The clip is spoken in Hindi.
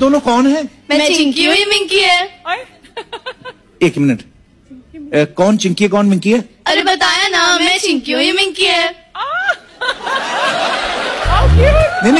दोनों कौन है? मैं चिंकी हूँ ये मिंकी है। एक मिनट। कौन चिंकी है कौन मिंकी है? अरे बताया ना मैं चिंकी हूँ ये मिंकी है। नहीं नहीं